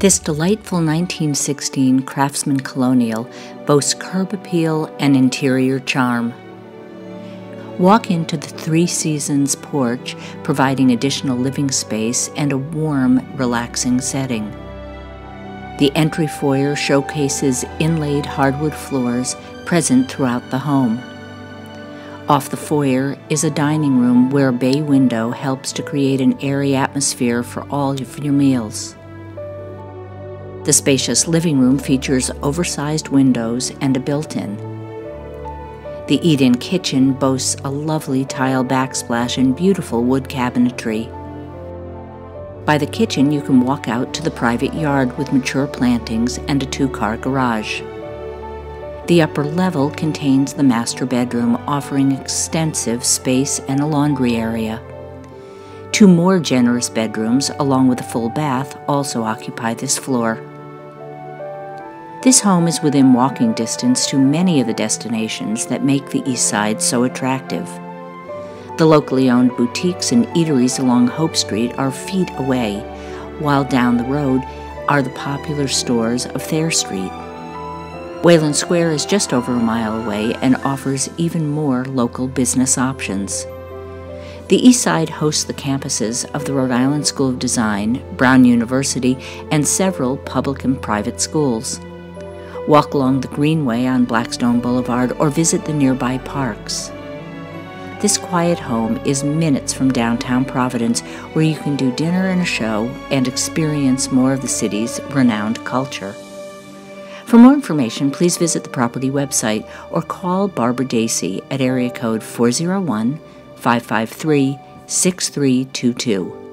This delightful 1916 Craftsman Colonial boasts curb appeal and interior charm. Walk into the Three Seasons porch, providing additional living space and a warm, relaxing setting. The entry foyer showcases inlaid hardwood floors present throughout the home. Off the foyer is a dining room where a bay window helps to create an airy atmosphere for all of your meals. The spacious living room features oversized windows and a built in. The eat in kitchen boasts a lovely tile backsplash and beautiful wood cabinetry. By the kitchen, you can walk out to the private yard with mature plantings and a two car garage. The upper level contains the master bedroom, offering extensive space and a laundry area. Two more generous bedrooms, along with a full bath, also occupy this floor. This home is within walking distance to many of the destinations that make the East Side so attractive. The locally owned boutiques and eateries along Hope Street are feet away, while down the road are the popular stores of Thayer Street. Wayland Square is just over a mile away and offers even more local business options. The East Side hosts the campuses of the Rhode Island School of Design, Brown University, and several public and private schools. Walk along the Greenway on Blackstone Boulevard or visit the nearby parks. This quiet home is minutes from downtown Providence, where you can do dinner and a show and experience more of the city's renowned culture. For more information, please visit the property website or call Barbara Dacey at area code 401 553 6322.